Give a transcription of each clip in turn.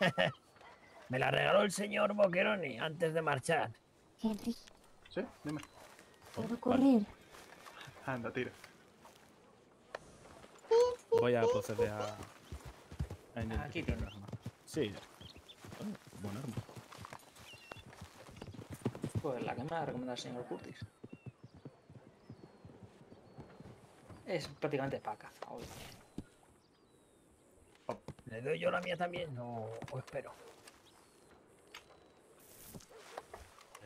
Me la regaló el señor Boqueroni antes de marchar. Henry, ¿Sí? Dime. ¿puedo correr? Anda, tira. Voy a proceder a. Aquí el tienes. arma. Sí. Bueno, buen arma. Pues la que me ha recomendado el señor Curtis. Es prácticamente para caza. ¿Le doy yo la mía también o, o espero?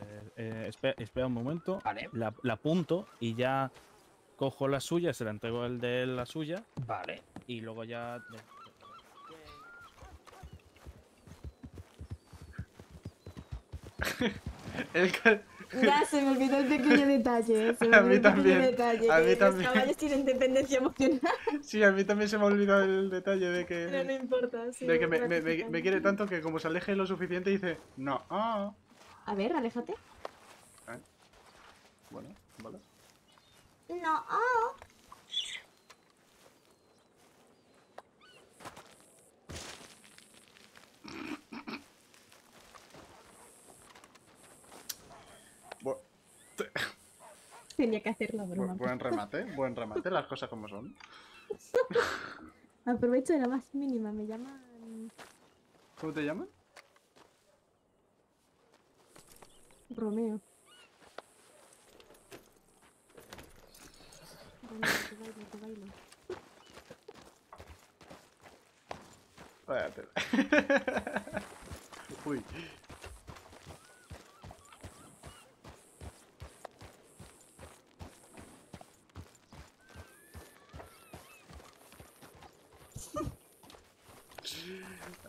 Eh, eh, espe- espera, un momento. Vale. La, la apunto y ya cojo la suya, se la entrego el de él la suya Vale. y luego ya. El Ya se me olvidó el pequeño detalle. Se me A mí también, detalle, a que mí los también. caballos tienen dependencia emocional, Sí, a mí también se me ha olvidado el detalle de pero no que, importa. sí, de que me, me- me- gratificante. me quiere tanto que como se aleje lo suficiente dice, no, ah. A ver, aléjate. Bueno, vale. No, ah. Bu- Tenía que hacer la bu- broma. buen remate, buen remate, las cosas como son. Aprovecho de la más mínima, me llaman ¿Cómo te llaman? Romeo. Romeo, te bailo, te bailo. Uy.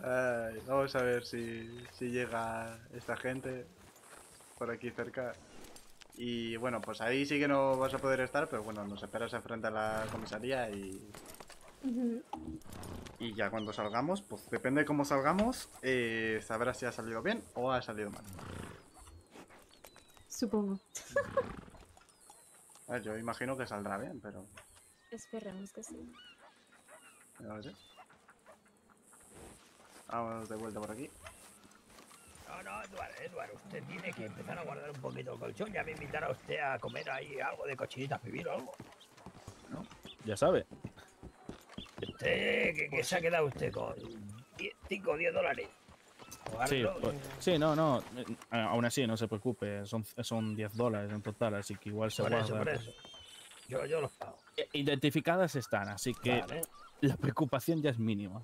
Ay, vamos a ver si, si llega esta gente por aquí cerca. Y bueno, pues ahí sí que no vas a poder estar, pero bueno, nos esperas frente a la comisaría y, y ya cuando salgamos, pues depende de cómo salgamos, eh, sabrás si ha salido bien o ha salido mal. Supongo. A ver, yo imagino que saldrá bien, pero Esperemos que sí. no sé. Vamos de vuelta por aquí. No, no, Eduardo, Eduardo, usted tiene que empezar a guardar un poquito el colchón. Ya me invitará usted a comer ahí algo de cochinitas pibil o algo. Ya sabe. ¿Usted qué, qué se ha quedado usted con 5 o 10 dólares? Sí, pues- sí, no, no. eh, Aún así, no se preocupe. Son, son 10 dólares en total, así que igual se por eso, guarda. por eso. Yo, yo los pago. Eh, Identificadas están, así que Vale. la preocupación ya es mínima.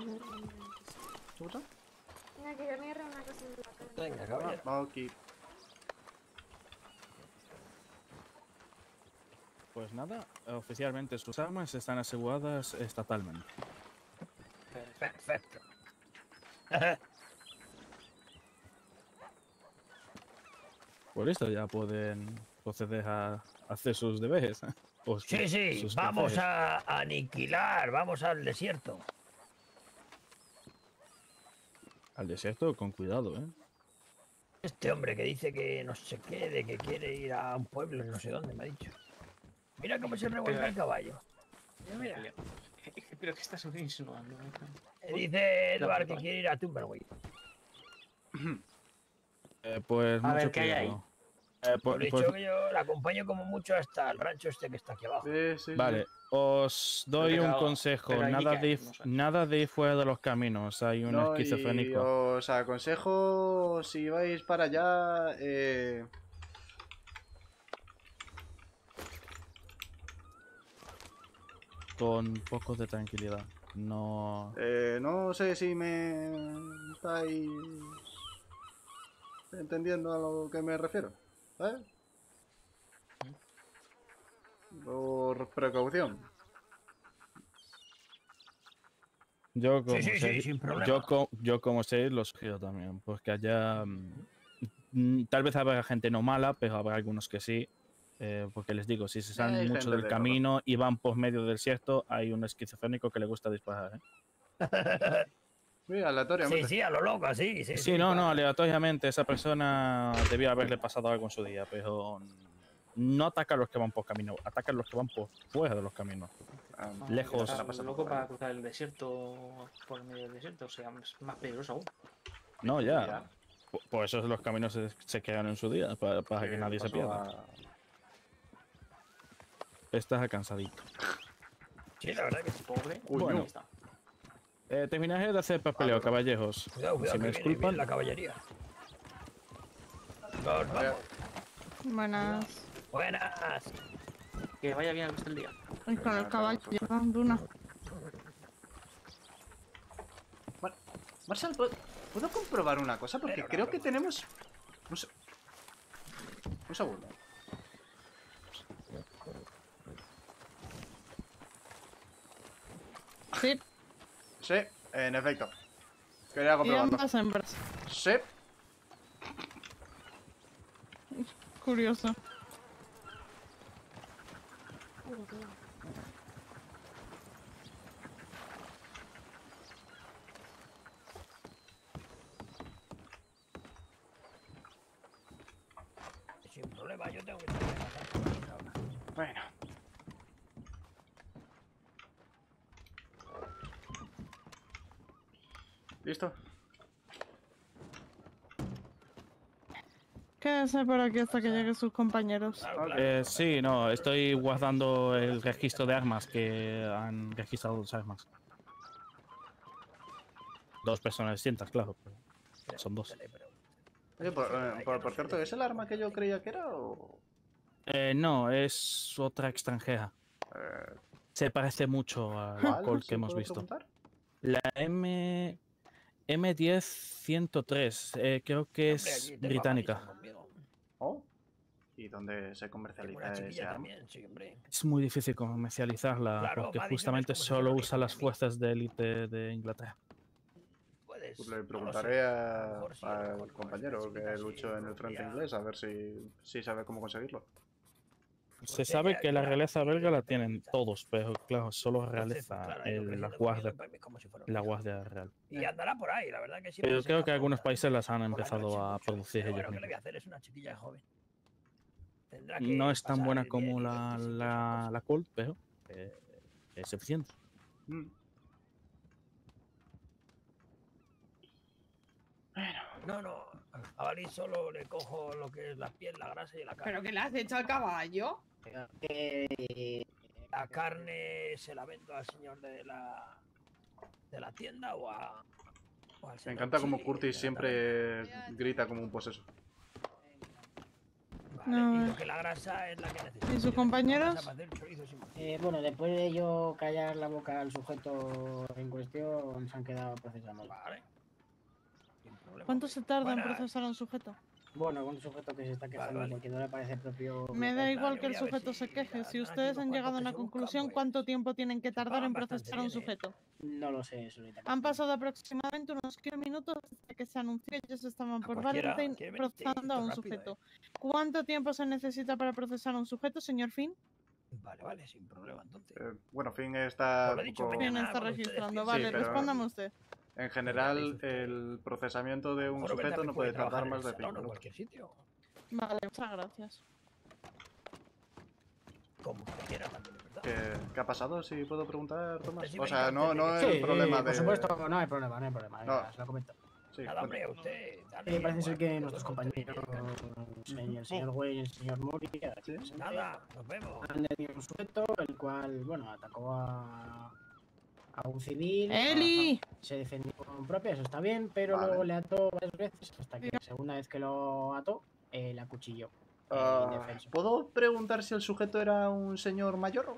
¿Te gusta? Venga, que yo me una cosa en la cara. Venga. Vamos aquí. Pues nada, oficialmente sus armas están aseguradas estatalmente. Perfecto. Por esto ya pueden proceder a hacer sus deberes. Sí, sus- sí, sus vamos a aniquilar, vamos al desierto. Al desierto, con cuidado, ¿eh? Este hombre que dice que no sé qué, de que quiere ir a un pueblo, no sé dónde, me ha dicho. Mira cómo se revuelve el caballo. Mira, mira. Pero que estás insinuando. Eh, Dice La Eduard que quiere ir a Tumberway. Eh, Pues A mucho ver, ¿qué hay ahí? Eh, Por pues- dicho pues- que yo la acompaño como mucho hasta el rancho este que está aquí abajo. Sí, sí, sí. Vale, os doy un consejo. Nada de, no sé. nada de ir fuera de los caminos. Hay un No, esquizofrénico. os aconsejo, si vais para allá, eh, Con poco de tranquilidad. No. eh, no sé si me estáis entendiendo a lo que me refiero, ¿sabes? Por precaución. Yo como, sí, sí, sé- sin problema. yo, co- yo como sé, lo sugiero también. Porque allá. mm, mm, Tal vez habrá gente no mala, pero habrá algunos que sí. eh, porque les digo, si se salen mucho de del camino y van por medio del desierto, hay un esquizofrénico que le gusta disparar. ¿eh? Sí, aleatoriamente. Sí, sí, a lo loco, así. Sí, Sí, no, no, aleatoriamente esa persona debía haberle pasado algo en su día, pero no ataca a los que van por camino, ataca a los que van por fuera de los caminos. Ah, Lejos. Está loco para cruzar el desierto por el medio del desierto, o sea, es más peligroso aún. No, ya. Ya. Por- Por eso los caminos se, se crearon en su día, para, para que ¿Qué nadie se pierda. a- Estás cansadito. Sí, la verdad que sí. Pobre. Uy, Bueno. está. Eh, terminaré de hacer papeleo, Ah, caballeros. Cuidado, cuidado, si me viene, disculpan. viene la caballería. Nos vamos. Buenas. Buenas. Que vaya bien el día. Y con el caballo llevan Luna. Marshall, ¿puedo, puedo comprobar una cosa? Porque Pero no, creo que tenemos... Un, se- un segundo. Sí, Sí, en efecto. Quería comprobarlo. Sí, Curioso. Sin problema, yo tengo que bueno. ¿Listo? Quédese por aquí hasta que lleguen sus compañeros. Eh, sí, no, estoy guardando el registro de armas que han registrado dos armas. Dos personas distintas, claro. pero son dos. Oye, por, eh, por, por cierto, ¿es el arma que yo creía que era o...? Eh, no, es otra extranjera. Eh, Se parece mucho al ¿Sí que hemos visto. preguntar? La M M10-103, eh, creo que es británica. Oh. ¿Y dónde se comercializa ese chiquilla arma? también, sí, hombre. Es muy difícil comercializarla Claro, porque justamente solo usa las fuerzas de élite de Inglaterra. Puedes. Pues le preguntaré al compañero que luchó en el frente inglés a ver si, si sabe cómo conseguirlo. Se Pues sabe ella- que la realeza belga la tienen todos, pero claro, solo realeza ido el- la guardia, la guardia real. Y andará por ahí, la verdad que sí. Pero se creo que algunos países las han empezado a producir ellos bueno, ¿qué le voy mismos. a hacer? Es una chiquilla joven. Tendrá que No es tan buena como la, la, la Colt, pero eh, es eficiente. Mm. No, no. A Bali solo le cojo lo que es la piel, la grasa y la carne. ¿Pero qué le has hecho al caballo? La carne se la vendo al señor de la de la tienda o a o al Me señor encanta como Curtis siempre grita como un poseso. Vale, No. y lo que la grasa es la que necesito. ¿Y sus compañeros? Eh, bueno, después de yo callar la boca al sujeto en cuestión, se han quedado procesando. Vale. ¿Cuánto se tarda en Buenas. procesar a un sujeto? Bueno, un sujeto que se está quejando vale. porque no le parece propio. Me da igual que el sujeto si se queje. Si ustedes han llegado a una conclusión, buscan, ¿cuánto pues, tiempo tienen que tardar en procesar a un ¿eh? sujeto? No lo sé, señorita. Han pasado aproximadamente unos 15 minutos desde que se anunció que ellos estaban A por Valentine sí, procesando a un rápido, sujeto. ¿Cuánto tiempo se necesita para procesar a un sujeto, señor Finn? Vale, vale, sin problema entonces. Eh, bueno, Finn está Pues lo dicho poco... mañana. Finn está registrando. Vale, pero- respóndame usted. En general, el procesamiento de un sujeto no puede tardar más de salón 5 o en minutos. cualquier sitio. Vale, muchas gracias. Como quiera. ¿Qué, qué ha pasado, si puedo preguntar, Tomás? Sí, O sea, no, no el Sí, problema por de... supuesto, no hay problema, no hay problema. No. se lo comento. Sí, Nada, hombre, usted. dale, Eh, parece ser que nuestros compañeros, el señor Wayne y el señor Mori, aquí Sí. Nada, nos vemos. han detenido un sujeto, el cual, bueno, atacó a, a un civil. ¡Eli! Se defendió con propia, eso está bien, pero Vale. luego le ató varias veces hasta que la segunda vez que lo ató, eh, la acuchilló. eh, Ah. ¿Puedo preguntar si el sujeto era un señor mayor?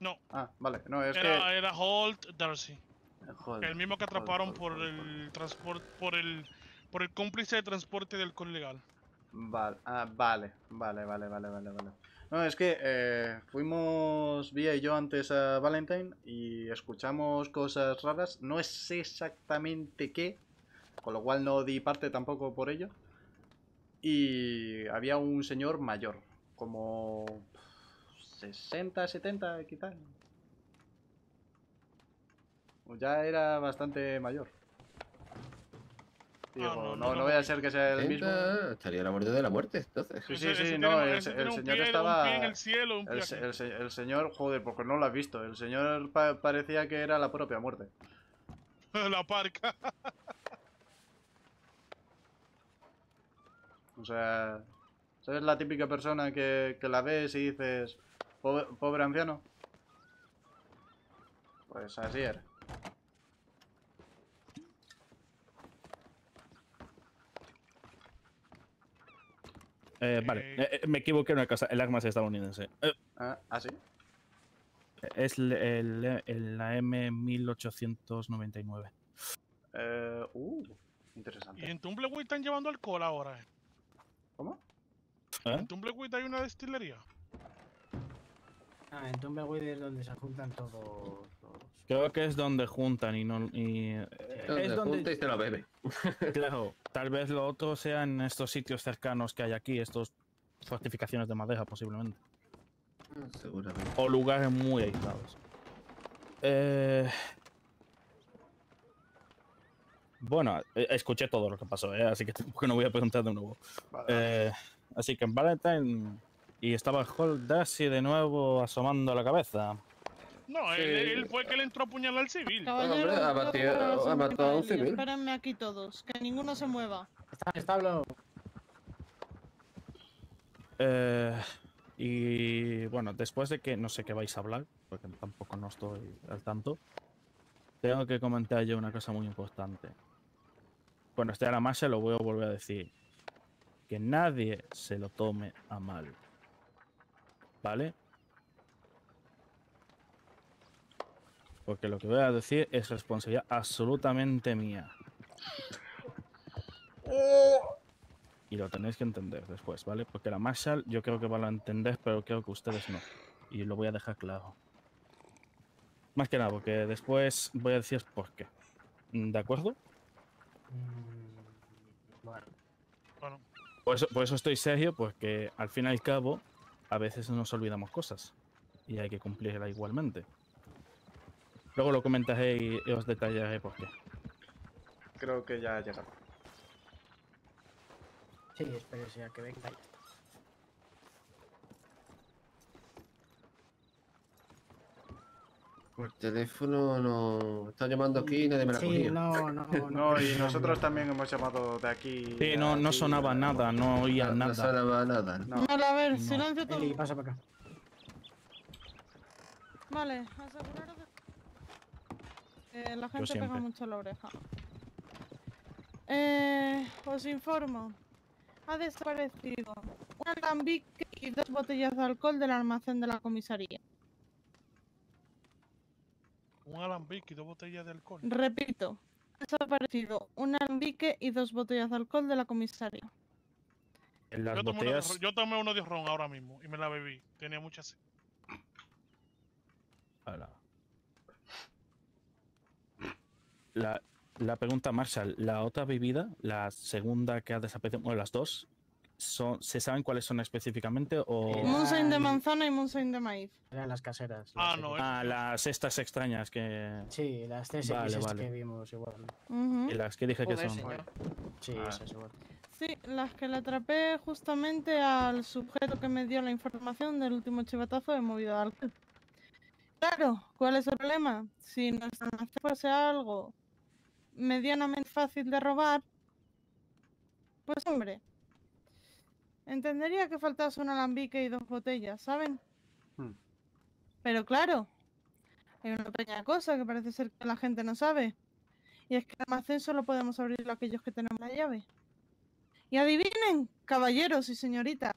No, Ah, vale. No, es era, era Holt Darcy, que... Joder. el mismo que atraparon joder, por joder, el transporte, por el, por el cómplice de transporte del alcohol legal. Vale, ah, vale, vale, vale, vale, vale, vale. No, es que eh, fuimos Vía y yo antes a Valentine y escuchamos cosas raras. No sé exactamente qué, con lo cual no di parte tampoco por ello. Y había un señor mayor, como 60, 70 quizás. Ya era bastante mayor. Digo, no, no, no, no, no, voy a ser que sea el mismo. Esta- Estaría la muerte de la muerte, entonces. Sí, sí, sí, no, el, señor pie- estaba... Un pie en el cielo, un El, pie se- aquí. el se- el señor, joder, porque no lo has visto. El señor pa- parecía que era la propia muerte. La parca. O sea, ¿sabes la típica persona que, que la ves y dices, pobre, pobre anciano? Pues así era. Eh, vale, eh, eh, me equivoqué en una cosa. El arma es estadounidense. Eh, Ah, ¿ah, sí? es el, el- el- la M1899. Eh, uh, Y interesante. en Tumbleweed están llevando alcohol ahora. eh. ¿Cómo? ¿Eh? En Tumbleweed hay una destilería. Ah, en Tumbleweed es donde se juntan todos los... Creo que es donde juntan y no. Y, eh, Donde es junta y donde. se la bebe. Claro, tal vez lo otro sea en estos sitios cercanos que hay aquí, estos fortificaciones de madera posiblemente. Seguramente. O lugares muy aislados. Eh, Bueno, eh, escuché todo lo que pasó, ¿eh? así que no voy a preguntar de nuevo. Vale, Eh, así que en Valentine. Y estaba Hall Darcy de nuevo asomando la cabeza. No, Sí. él, él fue el que le entró a puñalar al civil. Caballero, hombre, ha matado a un civil. Espérenme aquí todos, que ninguno se mueva. Está en establo. Eh, y bueno, después de que no sé qué vais a hablar, porque tampoco no estoy al tanto, tengo que comentar yo una cosa muy importante. Cuando esté a la marcha lo voy a volver a decir. Que nadie se lo tome a mal. ¿Vale? Porque lo que voy a decir es responsabilidad absolutamente mía. Y lo tenéis que entender después, ¿vale? Porque la Marshall yo creo que van a entender, pero creo que ustedes no. Y lo voy a dejar claro. Más que nada, porque después voy a decir por qué. ¿De acuerdo? Mm, Bueno, Bueno, Por eso, por eso estoy serio, porque al fin y al cabo, a veces nos olvidamos cosas. Y hay que cumplirla igualmente. Luego lo comentaré y, os detallaré por qué. creo que ya ha llegado. sí, a que venga y ya está. Teléfono no. Están llamando aquí y nadie me la Sí, cogía. no, no, no. No, y nosotros también hemos llamado de aquí. Sí, no, no sonaba nada, no oía No, no nada. sonaba nada. No. Vale, a ver, No. silencio todo. Eli, pasa para acá. Vale, aseguraros de... Eh, la gente pega mucho la oreja. Eh, os informo. Ha desaparecido un alambique y dos botellas de alcohol del almacén de la comisaría. Un alambique y dos botellas de alcohol. Repito, ha desaparecido un alambique y dos botellas de alcohol de la comisaría. En las Yo tomé, uno de, botellas. ro- yo tomé uno de ron ahora mismo y me la bebí. Tenía mucha sed. La, la pregunta, Marshall, ¿la otra bebida, la segunda que ha desaparecido, bueno, las dos, son, ¿se saben cuáles son específicamente o...? Eh, Moonshine de manzana y moonshine de maíz. Eran las caseras. Ah, no, que- Ah, las estas extrañas que... Sí, las TSX Vale, estas vale. que vimos igual. Y las que dije que Joder, son... señor. Sí, Ah. esas igual. Sí, las que le atrapé justamente al sujeto que me dio la información del último chivatazo de movida de alcohol. Claro, ¿cuál es el problema? Si nuestro almacén fuese algo medianamente fácil de robar, pues hombre, entendería que faltase un alambique y dos botellas, ¿saben? Hmm. Pero claro, hay una pequeña cosa que parece ser que la gente no sabe. Y es que el almacén solo podemos abrirlo aquellos que tenemos la llave. Y adivinen, caballeros y señoritas,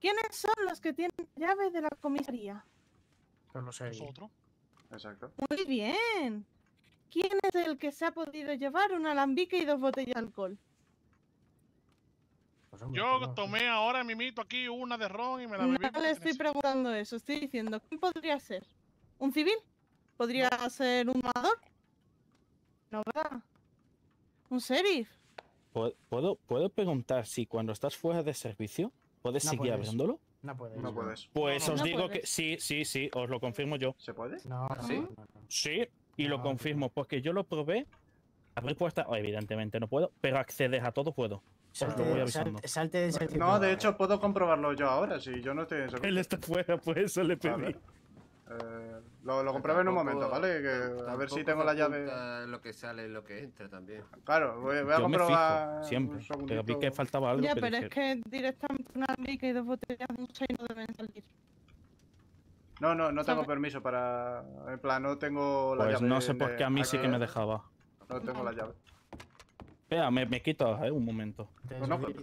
¿quiénes son los que tienen la llave de la comisaría? Solo sé. Nosotros. Exacto. Muy bien. ¿Quién es el que se ha podido llevar un alambique y dos botellas de alcohol? Yo tomé ahora mimito aquí una de ron y me la bebí. No le estoy preguntando eso, estoy diciendo, ¿quién podría ser? ¿Un civil? ¿Podría ser un matador? No, ¿verdad? ¿Un sheriff? ¿Puedo, puedo, preguntar si cuando estás fuera de servicio puedes No seguir puedes. abriéndolo? No puedes. No puedes. Pues no, os no digo que sí, sí, sí, os lo confirmo yo. ¿Se puede? No, ¿Sí? no, no, no. Sí, y lo confirmo porque yo lo probé Abrir puertas, oh, evidentemente no puedo, pero accedes a todo puedo. Os lo voy Salte, avisando. salte, salte de ese No, de hecho puedo comprobarlo yo ahora, si yo no estoy en. Él está fuera, pues eso le pedí. Eh, lo, lo compruebo en un momento, ¿vale? Que, a ver si tengo la llave. Lo que sale y lo que entra también. Claro, voy, voy a Yo me comprobar. fijo, siempre. Pero vi que faltaba algo. Ya, pero es que directamente una alambique y dos botellas de un 6 no deben salir. No, no, no tengo ¿Sabe? permiso para. En plan, no tengo la Pues llave. no sé por qué a mí sí que me dejaba. No tengo la llave. Espera, me, me quito eh, un momento. de Pues no, pues-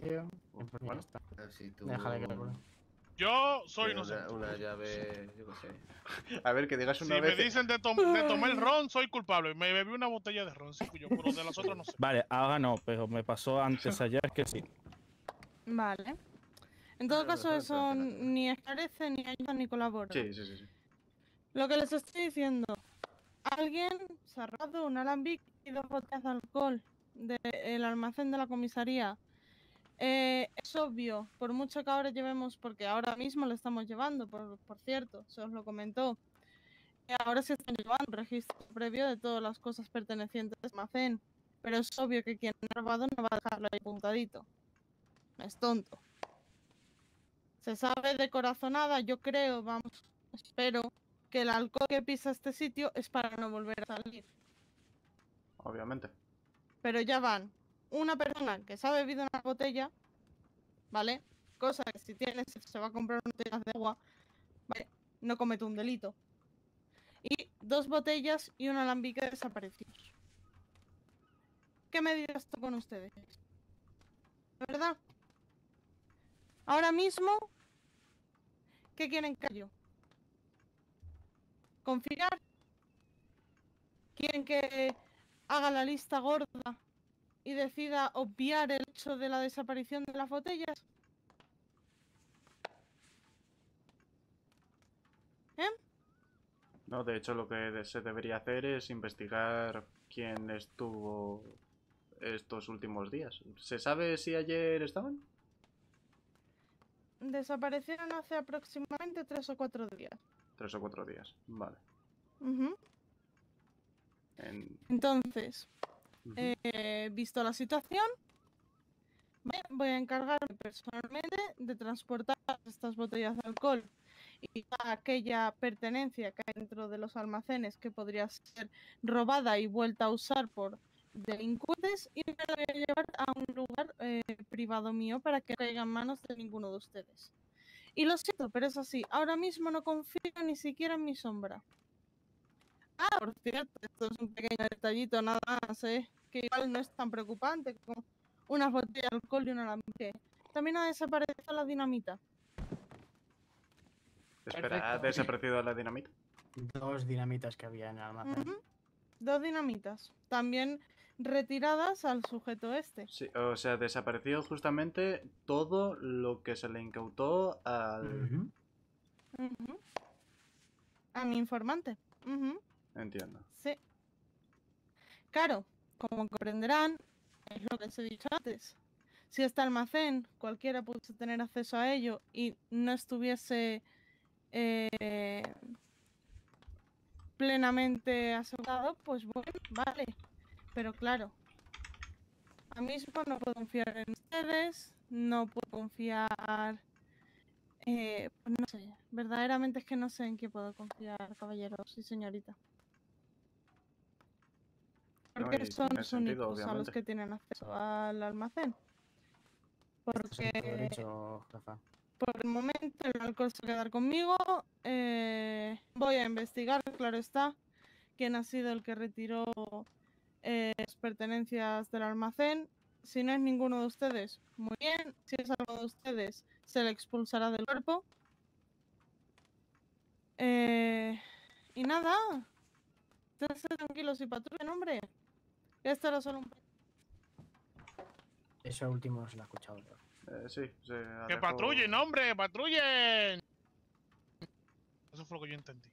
bueno. está. Así tú. Déjale que lo Yo soy tienes inocente. una, una llave, yo qué sé. A ver, que digas Si una me vez. dicen de, tom- de tomar el ron, soy culpable. Me bebí una botella de ron, sí, yo, pero de las otras no sé. Vale, ahora no, pero me pasó antes ayer que sí. Vale. En todo Bueno, caso, eso ni esclarece, ni ayuda, ni colabora. Sí, sí, sí. sí. Lo que les estoy diciendo. Alguien se ha robado un alambique y dos botellas de alcohol del almacén de la comisaría. Eh, es obvio, por mucho que ahora llevemos, porque ahora mismo lo estamos llevando, por, por cierto, se os lo comentó. eh, ahora se están llevando un registro previo de todas las cosas pertenecientes al almacén. Pero es obvio que quien ha robado no va a dejarlo ahí apuntadito. No es tonto. Se sabe de corazonada, yo creo, vamos, espero, que el alcohol que pisa este sitio es para no volver a salir. Obviamente. Pero ya van una persona que se ha bebido una botella, ¿vale? Cosa que si tiene, si se va a comprar una botella de agua, ¿vale? No comete un delito. Y dos botellas y un alambique desaparecidos. ¿Qué medidas con ustedes? ¿Verdad? Ahora mismo, ¿qué quieren que yo? ¿Confiar? ¿Quieren que haga la lista gorda y decida obviar el hecho de la desaparición de las botellas? No, de hecho, lo que se debería hacer es investigar quién estuvo estos últimos días. ¿Se sabe si ayer estaban? Desaparecieron hace aproximadamente tres o cuatro días. Tres o cuatro días. Vale. Ujú. En- Entonces, eh, visto la situación, voy a encargarme personalmente de transportar estas botellas de alcohol y aquella pertenencia que hay dentro de los almacenes que podría ser robada y vuelta a usar por delincuentes y me la voy a llevar a un lugar eh, privado mío para que no caiga en manos de ninguno de ustedes. Y lo siento, pero es así. Ahora mismo no confío ni siquiera en mi sombra. Ah, por cierto, esto es un pequeño detallito nada más, ¿eh? que igual no es tan preocupante como unas botellas de alcohol y un alambique. También ha desaparecido la dinamita. Espera, ¿ha desaparecido la dinamita? Dos dinamitas que había en el almacén. Dos dinamitas. También retiradas al sujeto este. Sí, o sea, desapareció justamente todo lo que se le incautó al... A mi informante. Ujú. Entiendo. Sí. Claro, como comprenderán, es lo que les he dicho antes. Si este almacén cualquiera pudiese tener acceso a ello y no estuviese eh, plenamente asegurado, pues bueno, vale. Pero claro, a mí mismo no puedo confiar en ustedes, no puedo confiar... eh, pues no sé, verdaderamente es que no sé en qué puedo confiar, caballeros y señorita. No, Porque y son los sentido, únicos a los que tienen acceso al almacén. Porque derecho, por el momento el alcohol se va a quedar conmigo. eh, voy a investigar, claro está, quién ha sido el que retiró eh, las pertenencias del almacén. Si no es ninguno de ustedes, muy bien. Si es alguno de ustedes, se le expulsará del cuerpo. Eh, y nada. Esténse tranquilos y patrullen, hombre. Esto era solo un... Eso último se lo he escuchado yo. Eh, sí, se ¡Que patrullen, hombre! ¡Patrullen! Eso fue lo que yo entendí.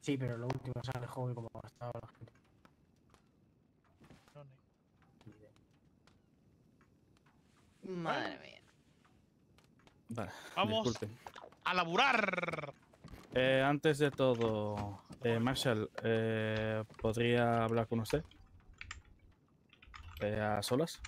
Sí, pero lo último se alejó y como ha estado la gente. No, no. Madre mía. Vale, Vamos disculpen. a laburar. Eh, antes de todo, eh, Marshall, eh, ¿podría hablar con usted? ¿A solas?